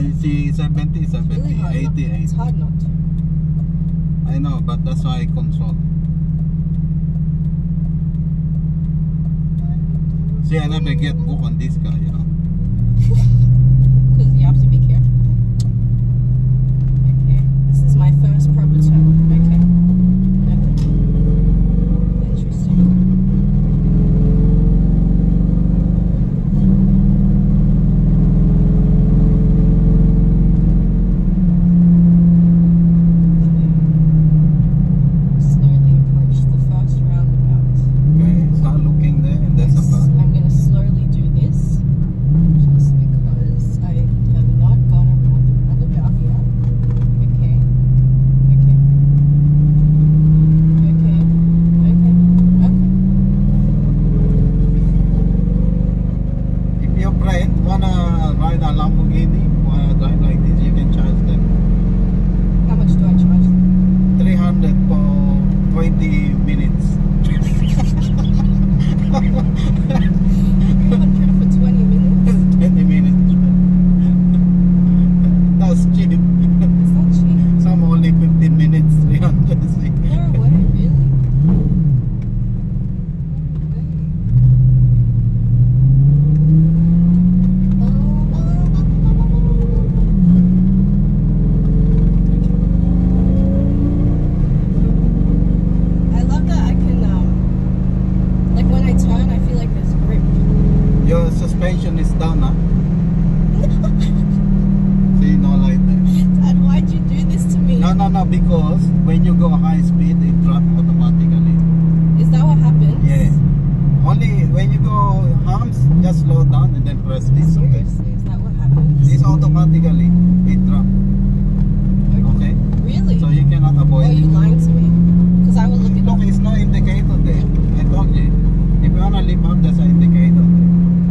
I see 70, 70, Really hard 80, not, 80. It's hard not to. I know, but that's why I control. See, I never get book on this car, you know. Because you have to be careful. Okay. This is my first proper turn. Okay. Okay. Interesting. Slowly approach the first roundabout. Okay, start looking there, and there's a car. I'm gonna slowly do this just because I have not gone around the roundabout yet. Okay. Okay. Okay. Okay. Okay. If your friend wanna ride a Lamborghini, wanna drive like this, you can charge them How much do I charge? 300 for 20 minutes. 300 for 20 minutes? 20 minutes. That's cheap. Is that cheap? Some only 15 minutes, 300. No way, really? No way. I love that I can, um, like when I turn, I feel like there's grip. Your suspension is down, huh? See, no like that. Dad, why'd you do this to me? No, no, no, because when you go high speed, it drop automatically. Is that what happens? Yeah. Only when you go arms, just slow down and then press this, okay? Seriously, is that what happens? This automatically, it drop, okay? Really? So you cannot avoid you it. lying to me? Because I will look it up. Look, it's no indicator there. I told you. If you wanna lift up, there's an indicator there.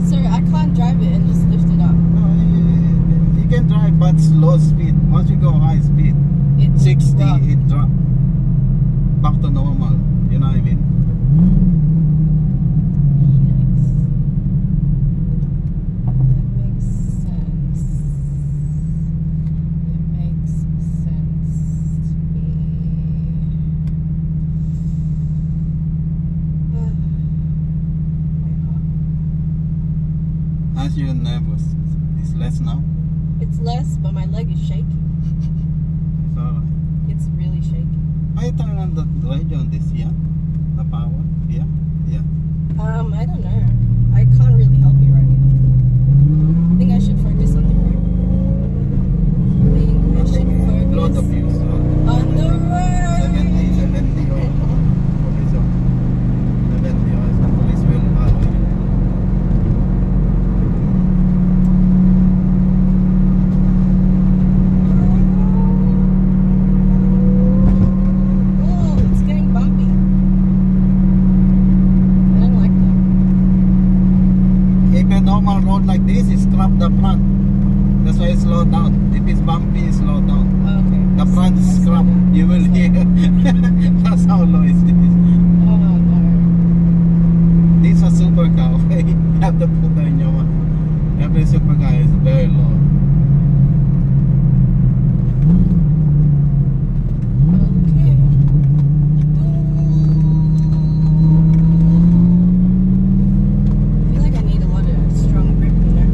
Sir, I can't drive it and just lift it up. No, you, you can low speed. Once you go high speed, It 60, drop. it drop back to normal. You know what I mean? That makes sense. It makes sense to me. My you're nervous, it's less now. It's less, but my leg is shaking. It's alright. It's really shaking. I turn on the radio on this, yeah? The power, yeah? Yeah. Um, I don't know. I can't really help you right now. I think I should focus on the road. I think I should focus Lot of views. So on the road. 70, 70 or police or 70 or the police will follow you. Oh, it's getting bumpy. I don't like that. If a normal road like this, it's scrap the front. That's why it slow down. If it's bumpy, slow down. Okay. The front is scrap. down. You will hear. That's how low it is. Oh no. This is a supercar. Okay? You have to put in your mind. Every supercar is very low. Okay. I feel like I need a lot of strong grip, you know.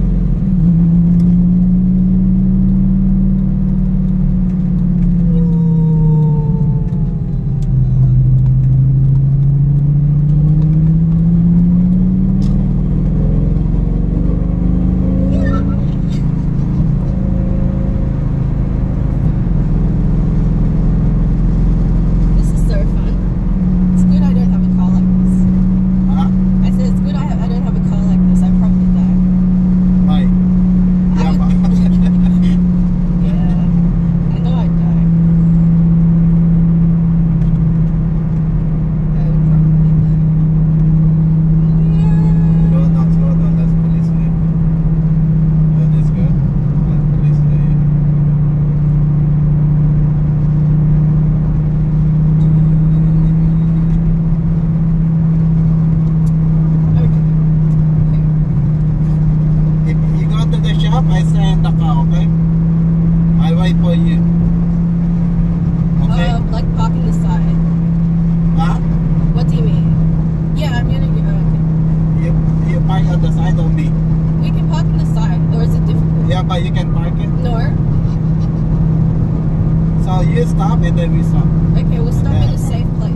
But you can park it. Nor. So you stop and then we stop. Okay, we'll stop in a safe the